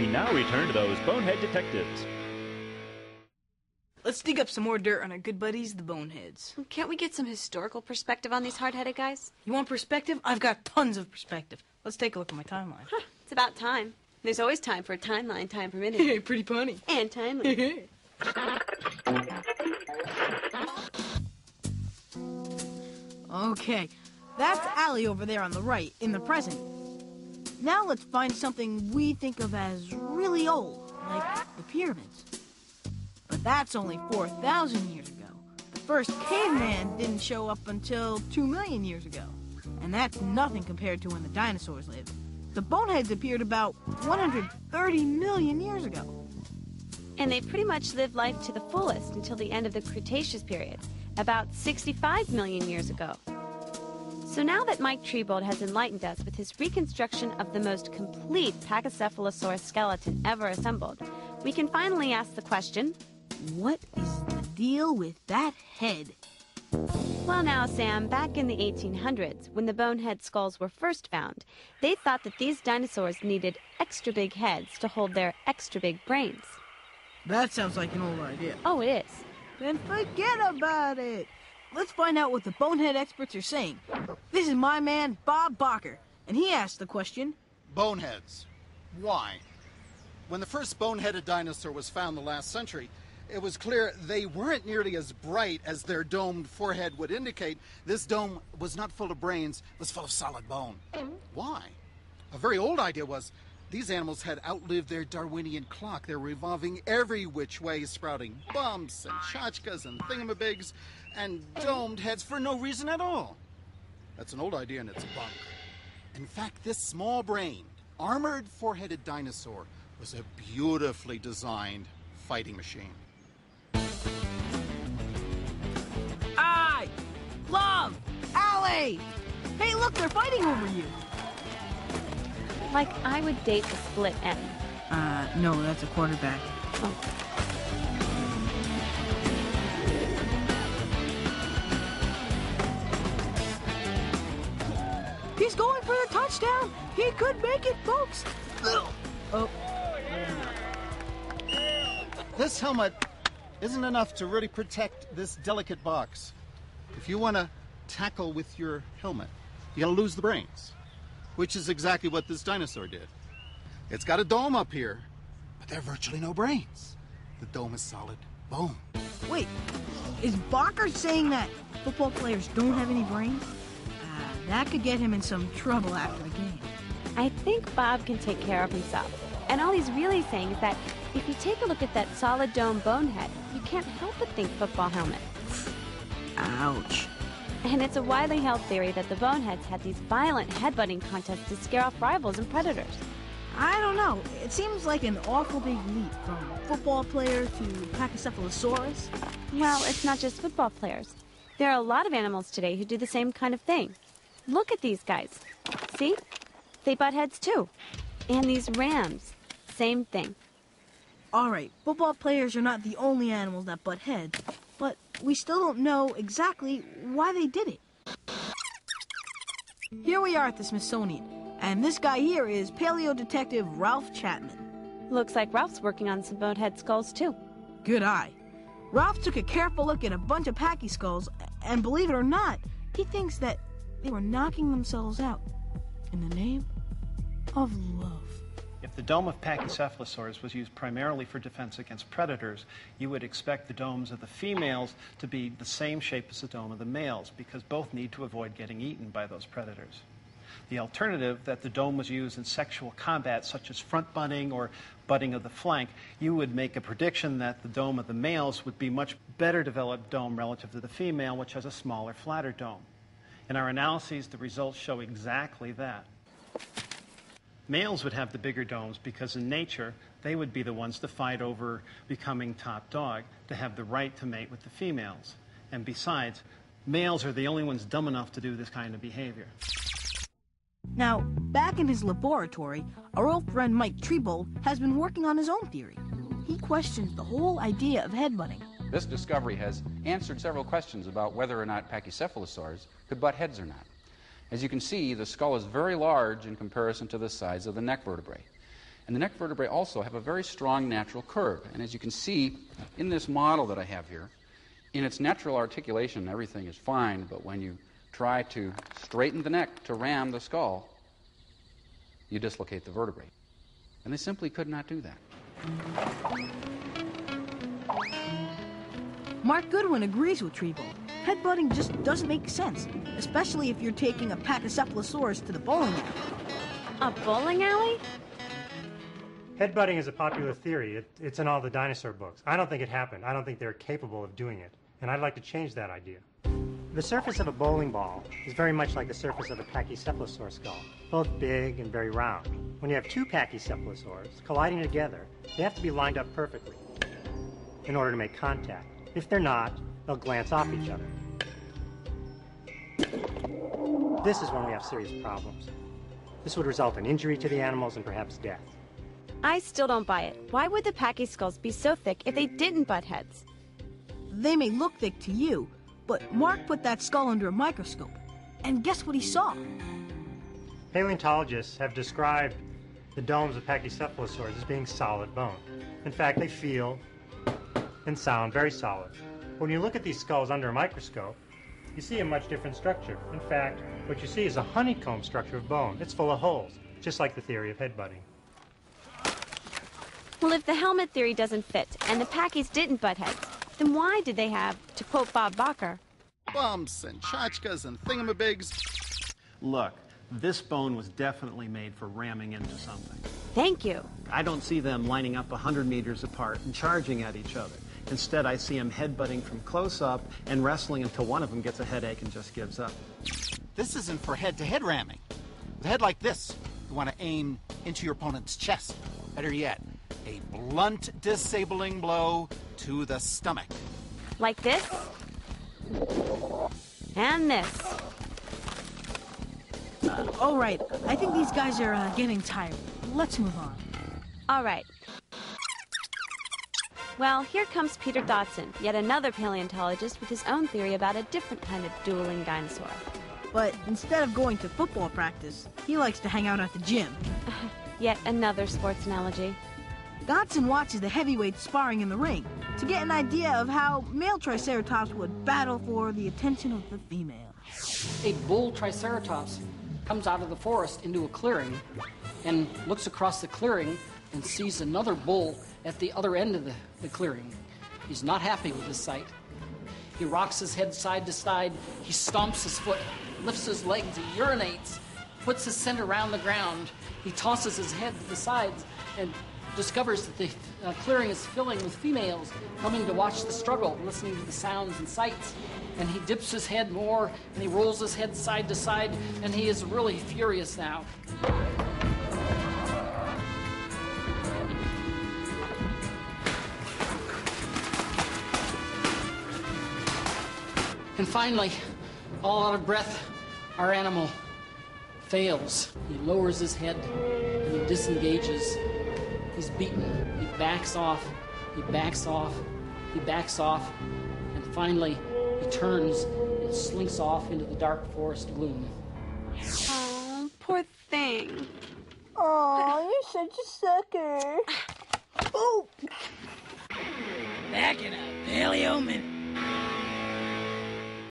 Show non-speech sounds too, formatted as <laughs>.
We now return to those bonehead detectives. Let's dig up some more dirt on our good buddies, the Boneheads. Can't we get some historical perspective on these hard-headed guys? You want perspective? I've got tons of perspective. Let's take a look at my timeline. Huh, It's about time. There's always time for a timeline, time permitting. <laughs> Hey, pretty punny. and timely. <laughs> okay, that's Allie over there on the right, in the present. Now let's find something we think of as really old, like the pyramids. But that's only 4,000 years ago. The first caveman didn't show up until 2 million years ago. And that's nothing compared to when the dinosaurs lived. The boneheads appeared about 130 million years ago. And they pretty much lived life to the fullest until the end of the Cretaceous period, about 65 million years ago. So now that Mike Triebold has enlightened us with his reconstruction of the most complete Pachycephalosaurus skeleton ever assembled, we can finally ask the question, What is the deal with that head? Well, now, Sam, back in the 1800s, when the bonehead skulls were first found, they thought that these dinosaurs needed extra big heads to hold their extra big brains. That sounds like an old idea. Oh, it is. Then forget about it. Let's find out what the bonehead experts are saying. This is my man, Bob Bakker, and he asked the question Boneheads. Why? When the first boneheaded dinosaur was found the last century, it was clear they weren't nearly as bright as their domed forehead would indicate. This dome was not full of brains, it was full of solid bone. Why? A very old idea was these animals had outlived their Darwinian clock. They're revolving every which way, sprouting bumps and tchotchkes and thingamabigs and domed heads for no reason at all. That's an old idea and it's bunk. In fact, this small brained, armored four headed dinosaur was a beautifully designed fighting machine. I love Allie! Hey, look, they're fighting over you! Like I would date a split end. Uh, no, that's a quarterback. Oh. Touchdown! He could make it, folks! Oh, This helmet isn't enough to really protect this delicate box. If you want to tackle with your helmet, you gotta lose the brains, which is exactly what this dinosaur did. It's got a dome up here, but there are virtually no brains. The dome is solid bone. wait. Is Bakker saying that football players don't have any brains? That could get him in some trouble after the game. I think Bob can take care of himself. And all he's really saying is that if you take a look at that solid dome bonehead, you can't help but think football helmet. Ouch. And it's a widely held theory that the boneheads had these violent headbutting contests to scare off rivals and predators. I don't know. It seems like an awful big leap from football player to Pachycephalosaurus. Well, it's not just football players. There are a lot of animals today who do the same kind of thing. Look at these guys. See? They butt heads too. And these rams. Same thing. All right, football players are not the only animals that butt heads, but we still don't know exactly why they did it. Here we are at the Smithsonian, and this guy here is paleo detective Ralph Chapman. Looks like Ralph's working on some bonehead skulls too. Good eye. Ralph took a careful look at a bunch of Packy skulls, and believe it or not, he thinks that they were knocking themselves out in the name of love. If the dome of Pachycephalosaurus was used primarily for defense against predators, you would expect the domes of the females to be the same shape as the dome of the males, because both need to avoid getting eaten by those predators. The alternative, that the dome was used in sexual combat, such as front butting or butting of the flank, you would make a prediction that the dome of the males would be much better developed dome relative to the female, which has a smaller, flatter dome. In our analyses, the results show exactly that. Males would have the bigger domes because in nature, they would be the ones to fight over becoming top dog, to have the right to mate with the females. And besides, males are the only ones dumb enough to do this kind of behavior. Now, back in his laboratory, our old friend Mike Triebold has been working on his own theory. He questions the whole idea of headbutting. This discovery has answered several questions about whether or not Pachycephalosaurs could butt heads or not. As you can see, the skull is very large in comparison to the size of the neck vertebrae. And the neck vertebrae also have a very strong natural curve. And as you can see in this model that I have here, in its natural articulation, everything is fine, but when you try to straighten the neck to ram the skull, you dislocate the vertebrae. And they simply could not do that. Mark Goodwin agrees with Triebold. Headbutting just doesn't make sense, especially if you're taking a Pachycephalosaurus to the bowling alley. A bowling alley? Headbutting is a popular theory. It, it's in all the dinosaur books. I don't think it happened. I don't think they're capable of doing it. And I'd like to change that idea. The surface of a bowling ball is very much like the surface of a pachycephalosaur skull, both big and very round. When you have two pachycephalosaurs colliding together, they have to be lined up perfectly in order to make contact. If they're not, they'll glance off each other. This is when we have serious problems. This would result in injury to the animals and perhaps death. I still don't buy it. Why would the pachyskulls be so thick if they didn't butt heads? They may look thick to you, but Mark put that skull under a microscope. And guess what he saw? Paleontologists have described the domes of pachycephalosaurs as being solid bone. In fact, they feel and sound very solid. When you look at these skulls under a microscope, you see a much different structure. In fact, what you see is a honeycomb structure of bone. It's full of holes, just like the theory of headbutting. Well, if the helmet theory doesn't fit and the packies didn't butt heads, then why did they have, to quote Bob Bakker, Bumps and tchotchkes and thingamabigs. Look, this bone was definitely made for ramming into something. thank you? I don't see them lining up 100 meters apart and charging at each other. Instead, I see them headbutting from close up and wrestling until one of them gets a headache and just gives up. This isn't for head to head ramming. With a head like this, you want to aim into your opponent's chest. Better yet, a blunt, disabling blow to the stomach. Like this? And this. All right, I think these guys are uh, getting tired. Let's move on. All right. Well, here comes Peter Dodson, yet another paleontologist with his own theory about a different kind of dueling dinosaur. But instead of going to football practice, he likes to hang out at the gym. <laughs> Yet another sports analogy. Dodson watches the heavyweights sparring in the ring to get an idea of how male Triceratops would battle for the attention of the female. A bull triceratops comes out of the forest into a clearing and looks across the clearing and sees another bull at the other end of the, the clearing. He's not happy with this sight. He rocks his head side to side, he stomps his foot, lifts his legs, he urinates, puts his scent around the ground, he tosses his head to the sides, and discovers that the uh, clearing is filling with females coming to watch the struggle, listening to the sounds and sights. And he dips his head more, and he rolls his head side to side, and he is really furious now. And finally, all out of breath, our animal fails. He lowers his head and he disengages. He's beaten. He backs off. He backs off. He backs off. And finally, he turns and slinks off into the dark forest gloom. Oh, poor thing. Oh, you're such a sucker. <sighs> oh! Back in a paleo minute.